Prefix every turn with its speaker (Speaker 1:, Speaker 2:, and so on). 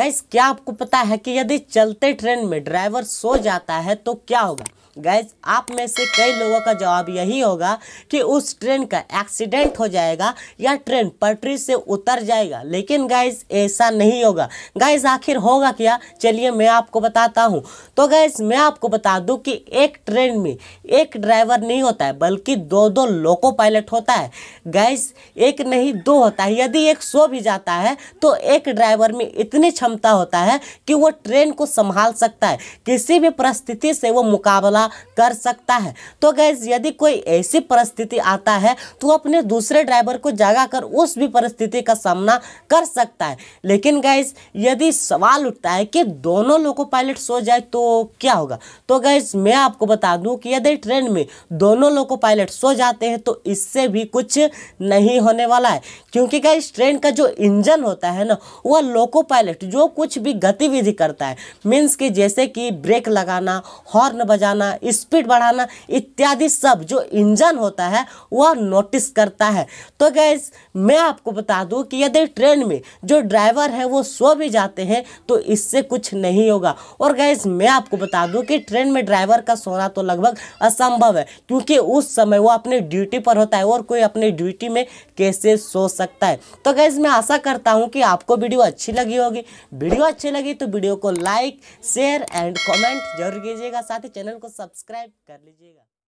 Speaker 1: Gas, क्या आपको पता है कि यदि चलते ट्रेन में ड्राइवर सो जाता है तो क्या होगा? गैस, आप में से कई लोगों का जवाब यही होगा कि उस ट्रेन का एक्सीडेंट हो जाएगा या ट्रेन पटरी से उतर जाएगा। लेकिन गैस, ऐसा नहीं होगा। गैस, आखिर होगा क्या? चलिए मैं आपको बताता हूँ। तो गैस, मैं आपको बता दूँ कि एक ट्रेन में एक ड्राइवर नहीं होता है, बल्कि दो दो लोको पायलट होता है। गैस, एक नहीं, दो होता है। यदि एक सो भी जाता है तो एक ड्राइवर में इतनी होता है कि वो ट्रेन को संभाल सकता है, किसी भी परिस्थिति से वो मुकाबला कर सकता है। तो गैस यदि कोई ऐसी परिस्थिति आता है तो अपने दूसरे ड्राइवर को जगा कर उस भी परिस्थिति का सामना कर सकता है। लेकिन गैस यदि सवाल उठता है कि दोनों लोको पायलट सो जाए तो क्या होगा? तो गैस मैं आपको बता दूँ कि यदि ट्रेन में दोनों लोको पायलट सो जाते हैं तो इससे भी कुछ नहीं होने वाला है। क्योंकि गैस ट्रेन का जो इंजन होता है ना वह लोको पायलट जो कुछ भी गतिविधि करता है। मीन्स कि जैसे कि ब्रेक लगाना हॉर्न बजाना स्पीड बढ़ाना, इत्यादि सब जो इंजन होता है वह नोटिस करता है। तो गैस मैं आपको बता दूँ कि यदि ट्रेन में जो ड्राइवर है, वो सो भी जाते हैं तो इससे कुछ नहीं होगा। और गैस मैं आपको बता दूँ कि ट्रेन में ड्राइवर का सोना तो लगभग असंभव है, क्योंकि उस समय वो अपने ड्यूटी पर होता है और कोई अपने ड्यूटी में कैसे सो सकता है। तो गैस मैं आशा करता हूँ कि आपको वीडियो अच्छी लगी होगी। वीडियो अच्छी लगी तो वीडियो को लाइक, शेयर एंड कमेंट ज़रूर कीजिएगा। साथ ही चैनल को सब्सक्राइब कर लीजिएगा।